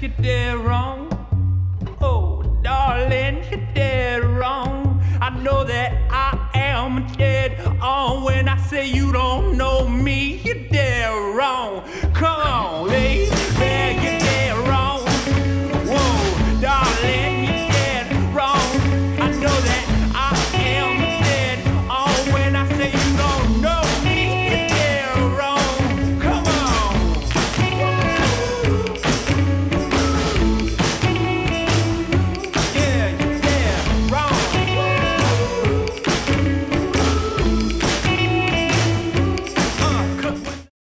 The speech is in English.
you're dead wrong. Oh, darling, you're dead wrong. I know that I am dead on when I say you don't know me. You're dead wrong.